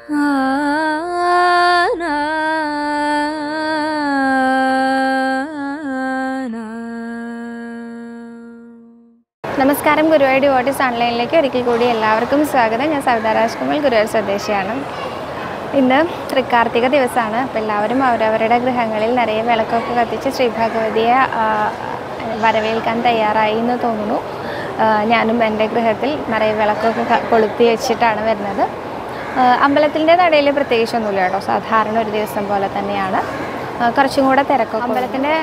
നമസ്കാരം ഗുരുവായൂർ ഡിവോട്ടീസ് ഓൺലൈനിലേക്ക് ഒരിക്കൽ കൂടി എല്ലാവർക്കും സ്വാഗതം. ഞാൻ സവിതാ രാജ്കുമാർ ഗുരുവായൂർ സ്വദേശിയാണ്. ഇന്ന് തൃക്കാർത്തിക ദിവസമാണ്. അപ്പോൾ എല്ലാവരും അവരവരുടെ ഗൃഹങ്ങളിൽ നിറയെ വിളക്കൊക്കെ കത്തിച്ച് ശ്രീ ഭഗവതിയെ വരവേൽക്കാൻ തയ്യാറായി എന്ന് തോന്നുന്നു. ഞാനും എന്റെ ഗൃഹത്തിൽ നിറയെ വിളക്കൊക്കെ കൊളുത്തി വെച്ചിട്ടാണ് വരുന്നത്. അമ്പലത്തിന്റെ നടയിൽ പ്രത്യേകിച്ചൊന്നുമില്ല കേട്ടോ. സാധാരണ ഒരു ദിവസം പോലെ തന്നെയാണ്. കുറച്ചും കൂടെ തിരക്കൊക്കെ അമ്പലത്തിന്റെ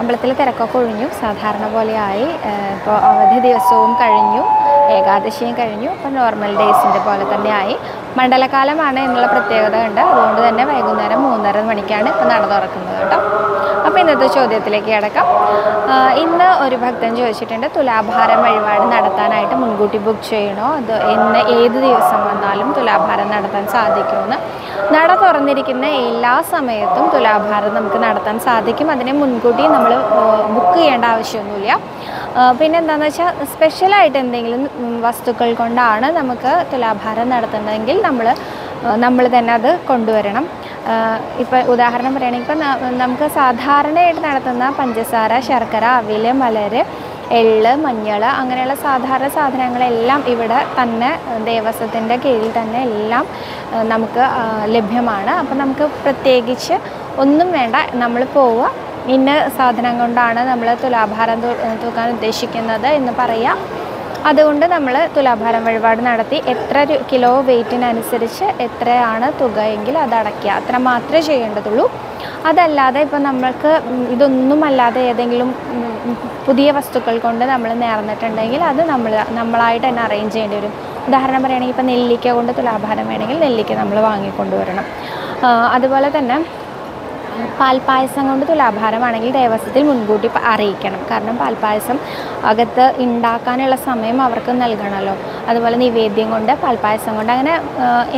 അമ്പലത്തിലെ തിരക്കൊക്കെ ഒഴിഞ്ഞു. സാധാരണ പോലെയായി. ഇപ്പോൾ അവധി ദിവസവും കഴിഞ്ഞു. ഏകാദശിയും കഴിഞ്ഞു. ഇപ്പോൾ നോർമൽ ഡേയ്സിന്റെ പോലെ തന്നെ ആയി മണ്ഡലകാലമാണ് എന്നുള്ള പ്രത്യേകത ഉണ്ട്. അതുകൊണ്ട് തന്നെ വൈകുന്നേരം മൂന്നര മണിക്കാണ് ഇപ്പോൾ നട തുറക്കുന്നത് കേട്ടോ. അപ്പോൾ ഇന്നത്തെ ചോദ്യത്തിലേക്ക് കിടക്കാം. ഇന്ന് ഒരു ഭക്തൻ ചോദിച്ചിട്ടുണ്ട് തുലാഭാരം വഴിപാട് നടത്താനായിട്ട് മുൻകൂട്ടി ബുക്ക് ചെയ്യണോ? അത് ഇന്ന് ഏത് ദിവസം വന്നാലും തുലാഭാരം നടത്താൻ സാധിക്കുമെന്ന്? നട തുറന്നിരിക്കുന്ന എല്ലാ സമയത്തും തുലാഭാരം നമുക്ക് നടത്താൻ സാധിക്കും. അതിനെ മുൻകൂട്ടി നമ്മൾ ബുക്ക് ചെയ്യേണ്ട ആവശ്യമൊന്നുമില്ല. പിന്നെ എന്താണെന്ന് വെച്ചാൽ സ്പെഷ്യലായിട്ട് എന്തെങ്കിലും വസ്തുക്കൾ കൊണ്ടാണ് നമുക്ക് തുലാഭാരം നടത്തുന്നതെങ്കിൽ നമ്മൾ നമ്മൾ തന്നെ അത് കൊണ്ടുവരണം. ഇപ്പോൾ ഉദാഹരണം പറയുകയാണെങ്കിൽ ഇപ്പം നമുക്ക് സാധാരണയായിട്ട് നടത്തുന്ന പഞ്ചസാര ശർക്കര അവിൽ മലര് എള്ള് മഞ്ഞൾ അങ്ങനെയുള്ള സാധാരണ സാധനങ്ങളെല്ലാം ഇവിടെ തന്നെ ദേവസ്വത്തിന്റെ കീഴിൽ തന്നെ എല്ലാം നമുക്ക് ലഭ്യമാണ്. അപ്പം നമുക്ക് പ്രത്യേകിച്ച് ഒന്നും വേണ്ട നമ്മൾ പോവുക. ഇന്ന സാധനം കൊണ്ടാണ് നമ്മൾ തുലാഭാരം തൂക്കാൻ ഉദ്ദേശിക്കുന്നത് എന്ന് പറയാം. അതുകൊണ്ട് നമ്മൾ തുലാഭാരം വഴിപാട് നടത്തി എത്ര കിലോ വെയിറ്റിനനുസരിച്ച് എത്രയാണ് തുക എങ്കിൽ അത് അടയ്ക്കുക. അത്ര മാത്രമേ ചെയ്യേണ്ടതുള്ളൂ. അതല്ലാതെ ഇപ്പം നമ്മൾക്ക് ഇതൊന്നുമല്ലാതെ ഏതെങ്കിലും പുതിയ വസ്തുക്കൾ കൊണ്ട് നമ്മൾ നേർന്നിട്ടുണ്ടെങ്കിൽ അത് നമ്മൾ നമ്മളായിട്ട് തന്നെ അറേഞ്ച് ചെയ്യേണ്ടി വരും. ഉദാഹരണം പറയുകയാണെങ്കിൽ ഇപ്പം നെല്ലിക്ക കൊണ്ട് തുലാഭാരം വേണമെങ്കിൽ നെല്ലിക്ക നമ്മൾ വാങ്ങിക്കൊണ്ടുവരണം. അതുപോലെ തന്നെ പാൽപ്പായസം കൊണ്ട് തുലാഭാരമാണെങ്കിൽ ദേവസ്വത്തിൽ മുൻകൂട്ടി അറിയിക്കണം. കാരണം പാൽപ്പായസം അകത്ത് ഉണ്ടാക്കാനുള്ള സമയം അവർക്ക് നൽകണമല്ലോ അതുപോലെ നിവേദ്യം കൊണ്ട് പാൽപ്പായസം കൊണ്ട് അങ്ങനെ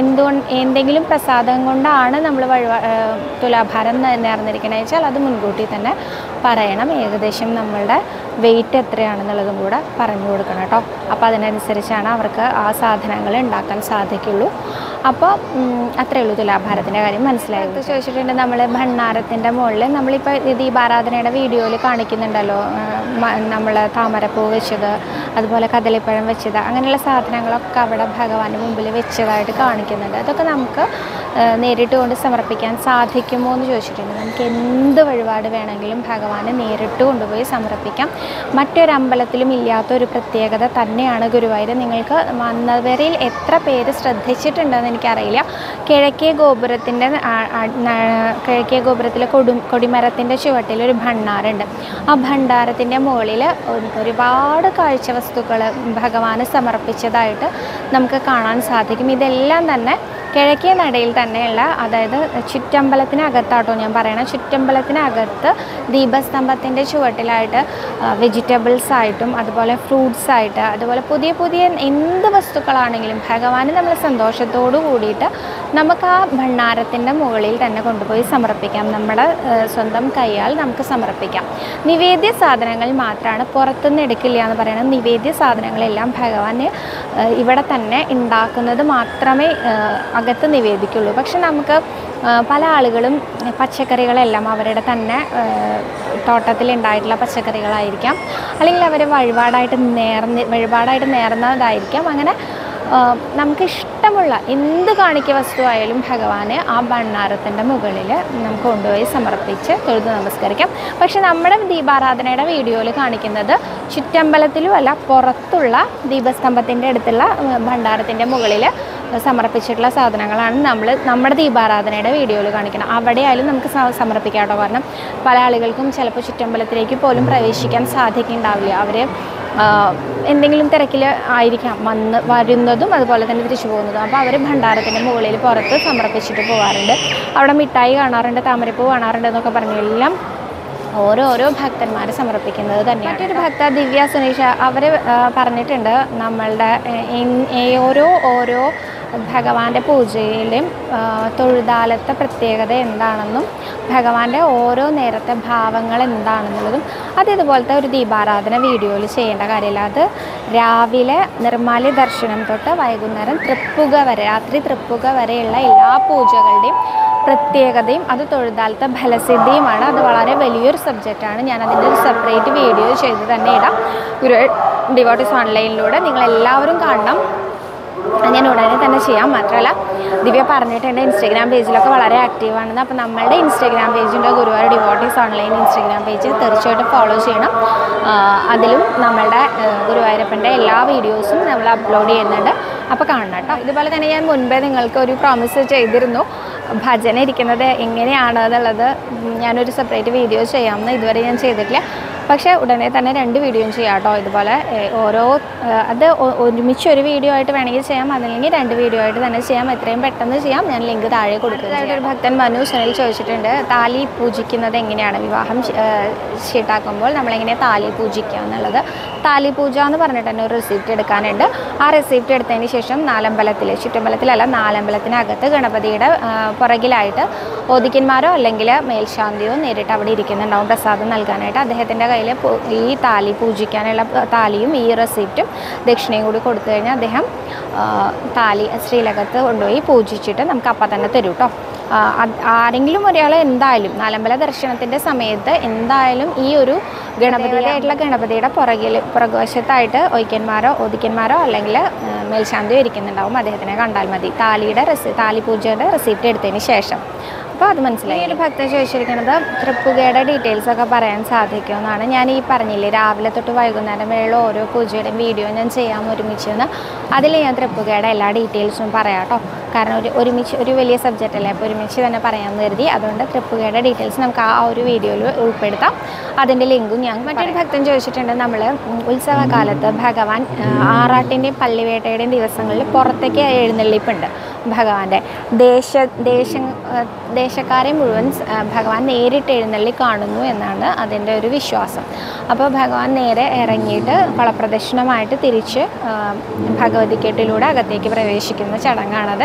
എന്തുകൊണ്ട് എന്തെങ്കിലും പ്രസാദം കൊണ്ടാണ് നമ്മൾ വഴിപാ തുലാഭാരം നേർന്നിരിക്കണമെന്ന് വെച്ചാൽ അത് മുൻകൂട്ടി തന്നെ പറയണം. ഏകദേശം നമ്മളുടെ വെയിറ്റ് എത്രയാണെന്നുള്ളതും കൂടെ പറഞ്ഞു കൊടുക്കണം കേട്ടോ. അപ്പോൾ അതിനനുസരിച്ചാണ് അവർക്ക് ആ സാധനങ്ങൾ ഉണ്ടാക്കാൻ സാധിക്കുള്ളൂ. അപ്പോൾ അത്രയേ ഉള്ളൂ തുലാഭാരത്തിന്റെ കാര്യം. മനസ്സിലായത് ചോദിച്ചിട്ടുണ്ട് നമ്മൾ ഭണ്ണാരത്തിന്റെ മുകളിൽ നമ്മളിപ്പോൾ ദീപാരാധനയുടെ വീഡിയോയിൽ കാണിക്കുന്നുണ്ടല്ലോ നമ്മൾ താമരപ്പൂ വെച്ചത് അതുപോലെ കദളിപ്പഴം വെച്ചത് അങ്ങനെയുള്ള സാധനങ്ങളൊക്കെ അവിടെ ഭഗവാന്റെ മുമ്പിൽ വെച്ചതായിട്ട് കാണിക്കുന്നുണ്ട്. അതൊക്കെ നമുക്ക് നേരിട്ട് കൊണ്ട് സമർപ്പിക്കാൻ സാധിക്കുമോ എന്ന് ചോദിച്ചിട്ടുണ്ട്. നമുക്ക് എന്ത് വഴിപാട് വേണമെങ്കിലും ഭഗവാനെ നേരിട്ട് കൊണ്ടുപോയി സമർപ്പിക്കാം. മറ്റൊരു അമ്പലത്തിലും ഇല്ലാത്ത ഒരു പ്രത്യേകത തന്നെയാണ് ഗുരുവായൂർ. നിങ്ങൾക്ക് വന്നവരിൽ എത്ര പേര് ശ്രദ്ധിച്ചിട്ടുണ്ടെന്ന് എനിക്കറിയില്ല. കിഴക്കേ ഗോപുരത്തിന്റെ കിഴക്കേ ഗോപുരത്തിലെ കൊടു കൊടിമരത്തിന്റെ ചുവട്ടിൽ ഒരു ഭണ്ഡാരുണ്ട് ആ ഭണ്ഡാരത്തിന്റെ മുകളിൽ ഒരുപാട് കാഴ്ച വസ്തുക്കൾ ഭഗവാന് സമർപ്പിച്ചതായിട്ട് നമുക്ക് കാണാൻ സാധിക്കും. ഇതെല്ലാം തന്നെ കിഴക്കേ നടയിൽ തന്നെയുള്ള അതായത് ചുറ്റമ്പലത്തിനകത്താട്ടോ ഞാൻ പറയണത് ചുറ്റമ്പലത്തിനകത്ത് ദീപസ്തംഭത്തിന്റെ ചുവട്ടിലായിട്ട് വെജിറ്റബിൾസ് ആയിട്ടും അതുപോലെ ഫ്രൂട്ട്സ് ആയിട്ട് അതുപോലെ പുതിയ പുതിയ എന്ത് വസ്തുക്കളാണെങ്കിലും ഭഗവാന് നമ്മൾ സന്തോഷത്തോടു കൂടിയിട്ട് നമുക്ക് ആ ഭണ്ണാരത്തിന്റെ മുകളിൽ തന്നെ കൊണ്ടുപോയി സമർപ്പിക്കാം. നമ്മുടെ സ്വന്തം കൈയാൽ നമുക്ക് സമർപ്പിക്കാം. നിവേദ്യ സാധനങ്ങൾ മാത്രമാണ് പുറത്തുനിന്ന് എടുക്കില്ല എന്ന് പറയുന്നത് നിവേദ്യ സാധനങ്ങളെല്ലാം ഭഗവാന് ഇവിടെ തന്നെ ഉണ്ടാക്കുന്നത് മാത്രമേ അകത്ത് നിവേദിക്കുള്ളൂ. പക്ഷെ നമുക്ക് പല ആളുകളും പച്ചക്കറികളെല്ലാം അവരുടെ തന്നെ തോട്ടത്തിലുണ്ടായിട്ടുള്ള പച്ചക്കറികളായിരിക്കാം. അല്ലെങ്കിൽ അവർ വഴിപാടായിട്ട് നേർന്ന് വഴിപാടായിട്ട് നേർന്നതായിരിക്കാം. അങ്ങനെ നമുക്ക് ഇഷ്ടമുള്ള എന്ത് കാണിക്ക വസ്തുവായാലും ഭഗവാനെ ആ ഭണ്ണാരത്തിന്റെ മുകളിൽ നമുക്ക് കൊണ്ടുപോയി സമർപ്പിച്ച് തൊഴുത് നമസ്കരിക്കാം. പക്ഷെ നമ്മുടെ ദീപാരാധനയുടെ വീഡിയോയിൽ കാണിക്കുന്നത് ചുറ്റമ്പലത്തിലും അല്ല പുറത്തുള്ള ദീപസ്തംഭത്തിന്റെ അടുത്തുള്ള ഭണ്ഡാരത്തിന്റെ മുകളിൽ സമർപ്പിച്ചിട്ടുള്ള സാധനങ്ങളാണ് നമ്മൾ നമ്മുടെ ദീപാരാധനയുടെ വീഡിയോയിൽ കാണിക്കണം അവിടെ ആയാലും നമുക്ക് സമർപ്പിക്കാം കാരണം പല ആളുകൾക്കും ചിലപ്പോൾ ചുറ്റമ്പലത്തിലേക്ക് പോലും പ്രവേശിക്കാൻ സാധിക്കുന്നുണ്ടാവില്ല അവർ എന്തെങ്കിലും തിരക്കിൽ ആയിരിക്കാം. വന്ന് വരുന്നതും അതുപോലെ തന്നെ തിരിച്ചു പോകുന്നതും. അപ്പോൾ അവർ ഭണ്ഡാരത്തിന്റെ മുകളിൽ പുറത്ത് സമർപ്പിച്ചിട്ട് പോകാറുണ്ട്. അവിടെ മിഠായി കാണാറുണ്ട് താമരപ്പൂ കാണാറുണ്ട് എന്നൊക്കെ പറഞ്ഞു എല്ലാം ഓരോരോ ഭക്തന്മാർ സമർപ്പിക്കുന്നത് തന്നെ മറ്റൊരു ഭക്ത ദിവ്യ സുനീഷ അവർ പറഞ്ഞിട്ടുണ്ട് നമ്മളുടെ ഓരോ ഓരോ ഭഗവാന്റെ പൂജയിലും തൊഴുതാലത്തെ പ്രത്യേകത എന്താണെന്നും ഭഗവാന്റെ ഓരോ നേരത്തെ ഭാവങ്ങൾ എന്താണെന്നുള്ളതും അത് ഇതുപോലത്തെ ഒരു ദീപാരാധന വീഡിയോയിൽ ചെയ്യേണ്ട കാര്യമില്ല. അത് രാവിലെ നിർമ്മാല്യ ദർശനം തൊട്ട് വൈകുന്നേരം തൃപ്പുക വരെ രാത്രി തൃപ്പുക വരെയുള്ള എല്ലാ പൂജകളുടെയും പ്രത്യേകതയും അത് തൊഴുതാലത്തെ ഫലസിദ്ധിയുമാണ്. അത് വളരെ വലിയൊരു സബ്ജക്റ്റാണ്. ഞാൻ അതിന്റെ ഒരു സെപ്പറേറ്റ് വീഡിയോ ചെയ്ത് തന്നെ ഇടാം. ഗുരു ഡിവോട്ടീസ് ഓൺലൈനിലൂടെ നിങ്ങളെല്ലാവരും കാണണം. ഞാൻ ഉടനെ തന്നെ ചെയ്യാം. മാത്രമല്ല ദിവ്യ പറഞ്ഞിട്ടുണ്ട് ഇൻസ്റ്റാഗ്രാം പേജിലൊക്കെ വളരെ ആക്റ്റീവാണെന്ന് അപ്പോൾ നമ്മളുടെ ഇൻസ്റ്റാഗ്രാം പേജിന്റെ Guruvayur devotees online Instagram page തീർച്ചയായിട്ടും ഫോളോ ചെയ്യണം. അതിലും നമ്മളുടെ ഗുരുവായൂരപ്പന്റെ എല്ലാ വീഡിയോസും നമ്മൾ അപ്ലോഡ് ചെയ്യുന്നുണ്ട്. അപ്പോൾ കാണണം കേട്ടോ. ഇതുപോലെ തന്നെ ഞാൻ മുൻപേ നിങ്ങൾക്ക് ഒരു പ്രോമിസ് ചെയ്തിരുന്നു. ഭജന ഇരിക്കുന്നത് എങ്ങനെയാണ് എന്നുള്ളത് ഞാനൊരു സെപ്പറേറ്റ് വീഡിയോ ചെയ്യാമെന്ന് ഇതുവരെ ഞാൻ ചെയ്തിട്ടില്ല. പക്ഷേ ഉടനെ തന്നെ രണ്ട് വീഡിയോയും ചെയ്യാം കേട്ടോ. ഇതുപോലെ ഓരോ അത് ഒരുമിച്ച് ഒരു വീഡിയോ ആയിട്ട് വേണമെങ്കിൽ ചെയ്യാം. അതല്ലെങ്കിൽ രണ്ട് വീഡിയോ ആയിട്ട് തന്നെ ചെയ്യാം. എത്രയും പെട്ടെന്ന് ചെയ്യാം. ഞാൻ ലിങ്ക് താഴെ കൊടുക്കുന്നതായിട്ട് ഒരു ഭക്തൻ മനു സുനിൽ ചോദിച്ചിട്ടുണ്ട് താലി പൂജിക്കുന്നത് എങ്ങനെയാണ്? വിവാഹം ഷീട്ടാക്കുമ്പോൾ നമ്മളെങ്ങനെ താലി പൂജിക്കുക എന്നുള്ളത്. താലി പൂജ എന്ന് പറഞ്ഞിട്ട് തന്നെ ഒരു റെസിപ്റ്റ് എടുക്കാനുണ്ട്. ആ റെസിപ്റ്റ് എടുത്തതിന് ശേഷം നാലമ്പലത്തിൽ ചുറ്റമ്പലത്തിലല്ല നാലമ്പലത്തിനകത്ത് ഗണപതിയുടെ പുറകിലായിട്ട് ഓദിക്കന്മാരോ അല്ലെങ്കിൽ മേൽശാന്തിയോ നേരിട്ട് അവിടെ ഇരിക്കുന്നുണ്ടാവും പ്രസാദം നൽകാനായിട്ട്. അദ്ദേഹത്തിന്റെ കയ്യിൽ ഈ താലി പൂജിക്കാനുള്ള താലിയും ഈ റെസിപ്റ്റും ദക്ഷിണയും കൂടി കൊടുത്തു കഴിഞ്ഞാൽ അദ്ദേഹം താലി ശ്രീലകത്ത് കൊണ്ടുപോയി പൂജിച്ചിട്ട് നമുക്ക് അപ്പം തന്നെ തരും കേട്ടോ ആരെങ്കിലും ഒരാൾ എന്തായാലും നാലമ്പല ദർശനത്തിന്റെ സമയത്ത് എന്തായാലും ഈ ഒരു ഗണപതിയായിട്ടുള്ള ഗണപതിയുടെ പുറകിൽ പുറകുവശത്തായിട്ട് ഒയ്ക്കന്മാരോ ഒതുക്കന്മാരോ അല്ലെങ്കിൽ മേൽശാന്തിയോ ഇരിക്കുന്നുണ്ടാവും. അദ്ദേഹത്തിനെ കണ്ടാൽ മതി. താലിയുടെ റെസി താലി പൂജയുടെ റെസിപ്റ്റ് എടുത്തതിന് ശേഷം. അപ്പോൾ അത് മനസ്സിലായി. ഒരു ഭക്തൻ ചോദിച്ചിരിക്കുന്നത് തൃപ്പുകയുടെ ഡീറ്റെയിൽസ് ഒക്കെ പറയാൻ സാധിക്കുമെന്നാണ് ഞാൻ ഈ പറഞ്ഞില്ലേ. രാവിലെ തൊട്ട് വൈകുന്നേരം വരെയുള്ള ഓരോ പൂജയുടെയും വീഡിയോ ഞാൻ ചെയ്യാൻ ഒരുമിച്ചെന്ന് അതിൽ ഞാൻ തൃപ്പുകയുടെ എല്ലാ ഡീറ്റെയിൽസും പറയാം കേട്ടോ. കാരണം ഒരു ഒരുമിച്ച് ഒരു വലിയ സബ്ജക്റ്റ് അല്ലേ? അപ്പോൾ ഒരുമിച്ച് തന്നെ പറയാൻ കരുതി. അതുകൊണ്ട് തൃപ്പുകയുടെ ഡീറ്റെയിൽസ് നമുക്ക് ആ ഒരു വീഡിയോയിൽ ഉൾപ്പെടുത്താം. അതിന്റെ ലിങ്കും ഞാൻ മറ്റൊരു ഭക്തൻ ചോദിച്ചിട്ടുണ്ട്. നമ്മൾ ഉത്സവകാലത്ത് ഭഗവാൻ ആറാട്ടിന്റെയും പള്ളിവേട്ടയുടെയും ദിവസങ്ങളിൽ പുറത്തേക്ക് എഴുന്നള്ളിപ്പുണ്ട്. ഭഗവാന്റെ. ദേശ ദേശ ദേശക്കാരെ മുഴുവൻ ഭഗവാൻ നേരിട്ട് എഴുന്നള്ളി കാണുന്നു എന്നാണ് അതിന്റെ ഒരു വിശ്വാസം. അപ്പോൾ ഭഗവാൻ നേരെ ഇറങ്ങിയിട്ട് ഫളപ്രദക്ഷിണമായിട്ട് തിരിച്ച് ഭഗവതി ഭഗവതിക്കെട്ടിലൂടെ അകത്തേക്ക് പ്രവേശിക്കുന്ന ചടങ്ങാണത്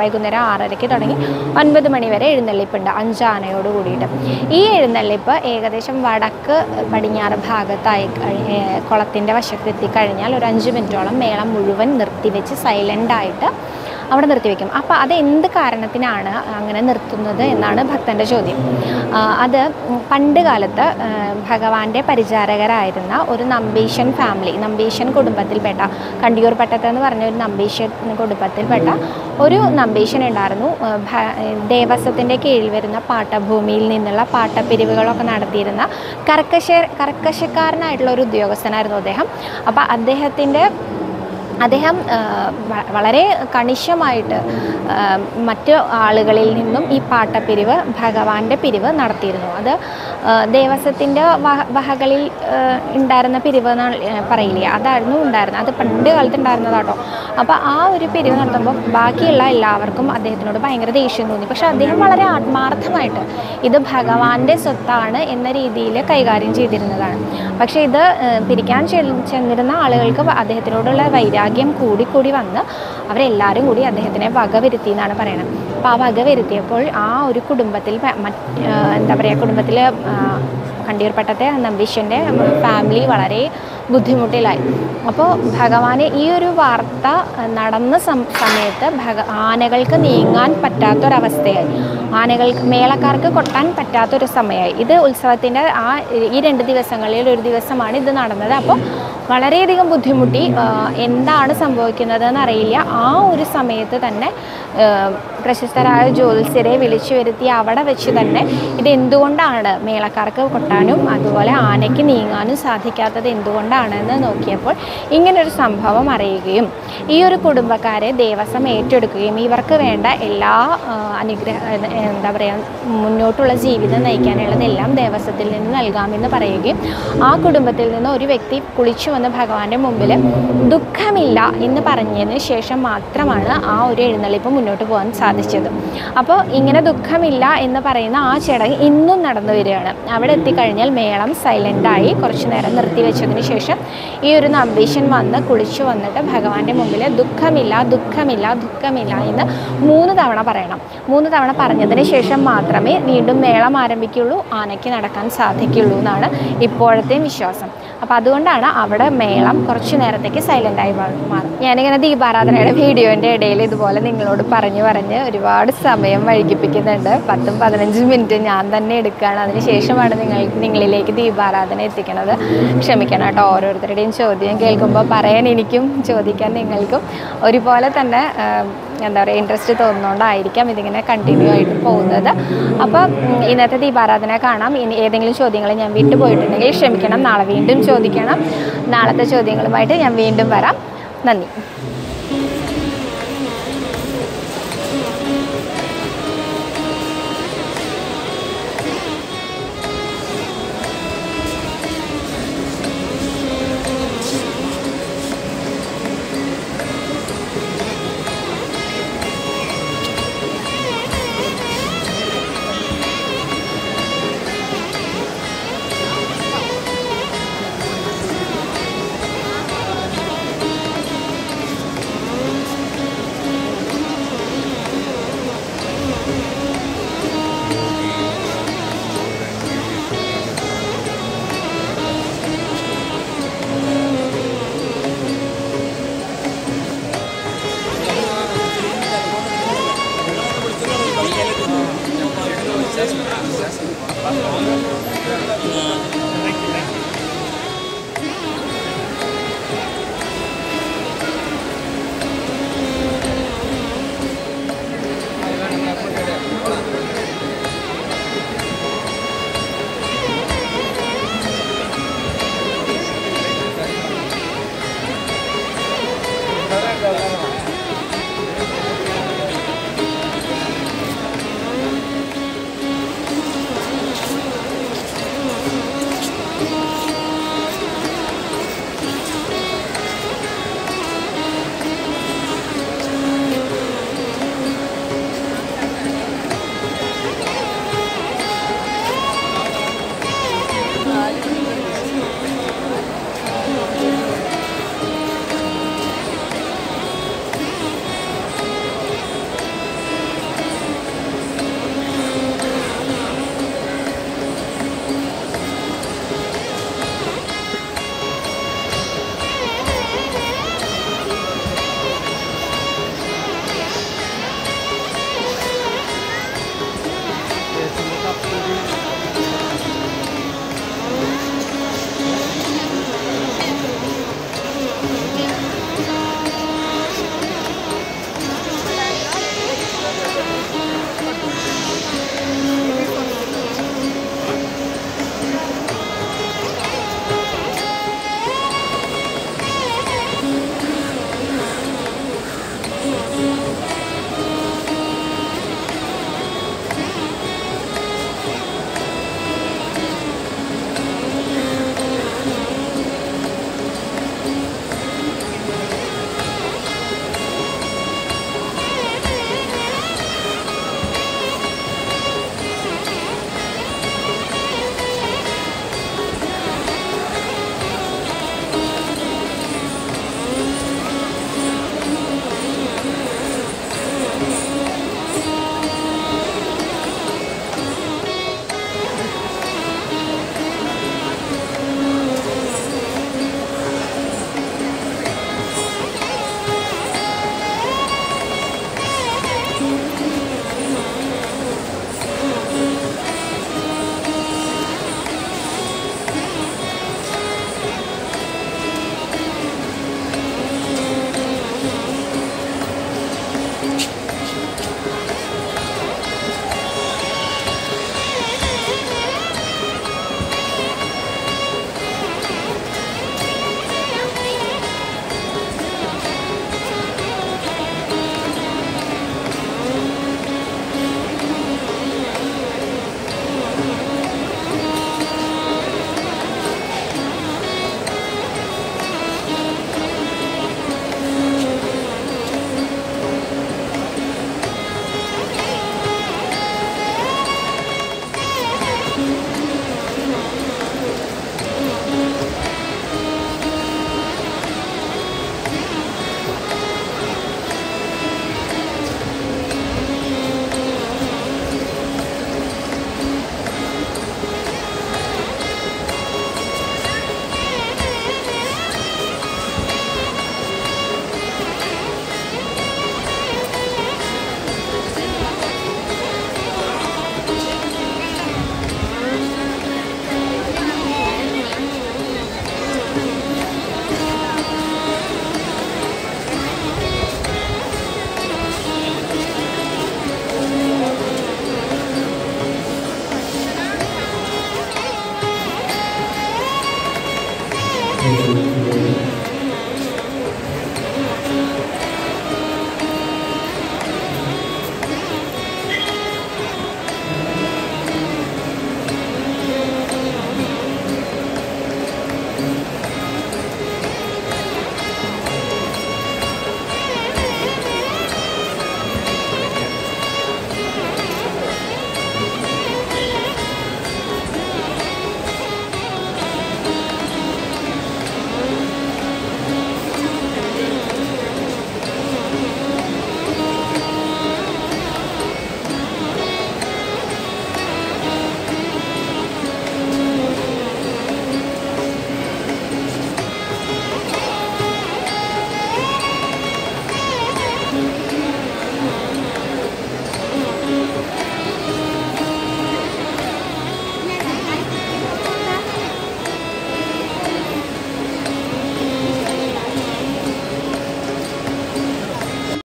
വൈകുന്നേരം ആറരയ്ക്ക് തുടങ്ങി ഒൻപത് മണി വരെ എഴുന്നള്ളിപ്പുണ്ട് അഞ്ചാനയോട് കൂടിയിട്ട്. ഈ എഴുന്നള്ളിപ്പ് ഏകദേശം വടക്ക് പടിഞ്ഞാറ് ഭാഗത്തായി കുളത്തിന്റെ വശത്തെത്തി കഴിഞ്ഞാൽ ഒരു അഞ്ച് മിനിറ്റോളം മേളം മുഴുവൻ നിർത്തിവെച്ച് സൈലന്റായിട്ട് അവിടെ നിർത്തിവെക്കും അപ്പോൾ അത് എന്ത് കാരണത്തിനാണ് അങ്ങനെ നിർത്തുന്നത് എന്നാണ് ഭക്തന്റെ ചോദ്യം. അത് പണ്ട് കാലത്ത് ഭഗവാന്റെ പരിചാരകരായിരുന്ന ഒരു നമ്പീശൻ ഫാമിലി നമ്പീശൻ കുടുംബത്തിൽപ്പെട്ട കണ്ടിയൂർ പട്ടത്ത് എന്ന് പറഞ്ഞ ഒരു നമ്പീശൻ കുടുംബത്തിൽപ്പെട്ട ഒരു നമ്പീശൻ ഉണ്ടായിരുന്നു. ദേവസ്വത്തിന്റെ കീഴിൽ വരുന്ന പാട്ടഭൂമിയിൽ നിന്നുള്ള പാട്ടപ്പിരിവുകളൊക്കെ നടത്തിയിരുന്ന കർക്കശ കർക്കശക്കാരനായിട്ടുള്ള ഒരു ഉദ്യോഗസ്ഥനായിരുന്നു അദ്ദേഹം. അപ്പോൾ അദ്ദേഹത്തിന്റെ അദ്ദേഹം വളരെ കണിശമായിട്ട് മറ്റു ആളുകളിൽ നിന്നും ഈ പാട്ടപ്പിരിവ് ഭഗവാന്റെ പിരിവ് നടത്തിയിരുന്നു. അത് ദേവസ്വത്തിന്റെ വഹ വഹകളിൽ ഉണ്ടായിരുന്ന പിരിവ് എന്നാണ് പറയില്ലേ? അതായിരുന്നു ഉണ്ടായിരുന്നത്. അത് പണ്ട് കാലത്ത് ഉണ്ടായിരുന്നതാട്ടോ അപ്പോൾ ആ ഒരു പിരിവ് നടത്തുമ്പോൾ ബാക്കിയുള്ള എല്ലാവർക്കും അദ്ദേഹത്തിനോട് ഭയങ്കര ദേഷ്യം തോന്നി. പക്ഷേ അദ്ദേഹം വളരെ ആത്മാർത്ഥമായിട്ട് ഇത് ഭഗവാന്റെ സ്വത്താണ് എന്ന രീതിയിൽ കൈകാര്യം ചെയ്തിരുന്നതാണ്. പക്ഷേ ഇത് പിരിക്കാൻ ചെന്നിരുന്ന ആളുകൾക്ക് അദ്ദേഹത്തിനോടുള്ള വൈരാഗ്യം കൂടി കൂടി വന്ന് അവരെല്ലാവരും കൂടി അദ്ദേഹത്തിനെ വകവരുത്തി എന്നാണ് പറയുന്നത്. അപ്പോൾ ആ വകവരുത്തിയപ്പോൾ ആ ഒരു കുടുംബത്തിൽ എന്താ പറയുക കുടുംബത്തിൽ കണ്ടിയൂർപ്പട്ടത്തെ നമ്പീശന്റെ ഫാമിലി വളരെ ബുദ്ധിമുട്ടിലായി. അപ്പോൾ ഭഗവാന് ഈ ഒരു വാർത്ത നടന്ന സമയത്ത് ഭഗ ആനകൾക്ക് നീങ്ങാൻ പറ്റാത്തൊരവസ്ഥയായി. ആനകൾക്ക് മേളക്കാർക്ക് കൊട്ടാൻ പറ്റാത്തൊരു സമയമായി. ഇത് ഉത്സവത്തിന്റെ ആ ഈ രണ്ട് ദിവസങ്ങളിൽ ഒരു ദിവസമാണ് ഇത് നടന്നത്. അപ്പോൾ വളരെയധികം ബുദ്ധിമുട്ടി എന്താണ് സംഭവിക്കുന്നതെന്ന് അറിയില്ല ആ ഒരു സമയത്ത് തന്നെ പ്രശസ്തരായ ജ്യോത്സ്യരെ വിളിച്ചു വരുത്തി അവിടെ വെച്ച് തന്നെ ഇതെന്തുകൊണ്ടാണ് മേളക്കാർക്ക് കൊട്ടാനും അതുപോലെ ആനയ്ക്ക് നീങ്ങാനും സാധിക്കാത്തത് എന്തുകൊണ്ടാണെന്ന് നോക്കിയപ്പോൾ ഇങ്ങനൊരു സംഭവം അറിയുകയും ഈ ഒരു കുടുംബക്കാരെ ദേവസ്വം ഏറ്റെടുക്കുകയും ഇവർക്ക് വേണ്ട എല്ലാ അനുഗ്രഹ എന്താ പറയുക മുന്നോട്ടുള്ള ജീവിതം നയിക്കാനുള്ളതെല്ലാം ദേവസ്വത്തിൽ നിന്ന് നൽകാമെന്ന് പറയുകയും ആ കുടുംബത്തിൽ നിന്ന് ഒരു വ്യക്തി കുളിച്ചു ഭഗവാന്റെ മുമ്പിൽ ദുഃഖമില്ല എന്ന് പറഞ്ഞതിന് ശേഷം മാത്രമാണ് ആ ഒരു എഴുന്നള്ളിപ്പ് മുന്നോട്ട് പോകാൻ സാധിച്ചത്. അപ്പോൾ ഇങ്ങനെ ദുഃഖമില്ല എന്ന് പറയുന്ന ആ ചടങ്ങ് ഇന്നും നടന്നു വരികയാണ്. അവിടെ എത്തിക്കഴിഞ്ഞാൽ മേളം സൈലന്റായി കുറച്ച് നേരം നിർത്തി വെച്ചതിന് ശേഷം ഈ ഒരു നമ്പീശൻ വന്ന് കുളിച്ചു വന്നിട്ട് ഭഗവാന്റെ മുമ്പിൽ ദുഃഖമില്ല ദുഃഖമില്ല ദുഃഖമില്ല എന്ന് മൂന്ന് തവണ പറയണം. മൂന്ന് തവണ പറഞ്ഞതിന് ശേഷം മാത്രമേ വീണ്ടും മേളം ആരംഭിക്കുള്ളൂ ആനയ്ക്ക് നടക്കാൻ സാധിക്കുള്ളൂ എന്നാണ് ഇപ്പോഴത്തെ വിശ്വാസം. അപ്പോൾ അതുകൊണ്ടാണ് അവിടെ മേളം കുറച്ച് നേരത്തേക്ക് സൈലന്റായി മാറും. ഞാനിങ്ങനെ ദീപാരാധനയുടെ വീഡിയോന്റെ ഇടയിൽ ഇതുപോലെ നിങ്ങളോട് പറഞ്ഞു പറഞ്ഞ് ഒരുപാട് സമയം വൈകിപ്പിക്കുന്നുണ്ട്. പത്തും പതിനഞ്ചും മിനിറ്റ് ഞാൻ തന്നെ എടുക്കുകയാണ്. അതിന് ശേഷമാണ് നിങ്ങൾ നിങ്ങളിലേക്ക് ദീപാരാധന എത്തിക്കുന്നത് ക്ഷമിക്കണം കേട്ടോ ഓരോരുത്തരുടെയും ചോദ്യം കേൾക്കുമ്പോൾ പറയാൻ എനിക്കും ചോദിക്കാൻ നിങ്ങൾക്കും ഒരുപോലെ തന്നെ എന്താ പറയുക ഇൻട്രസ്റ്റ് തോന്നുന്നതുകൊണ്ടായിരിക്കാം ഇതിങ്ങനെ കണ്ടിന്യൂ ആയിട്ട് പോകുന്നത്. അപ്പോൾ ഇന്നത്തെ ദീപാരാധന കാണാം. ഇനി ഏതെങ്കിലും ചോദ്യങ്ങൾ ഞാൻ വിട്ടുപോയിട്ടുണ്ടെങ്കിൽ ക്ഷമിക്കണം. നാളെ വീണ്ടും ചോദിക്കണം. നാളത്തെ ചോദ്യങ്ങളുമായിട്ട് ഞാൻ വീണ്ടും വരാം. നന്ദി.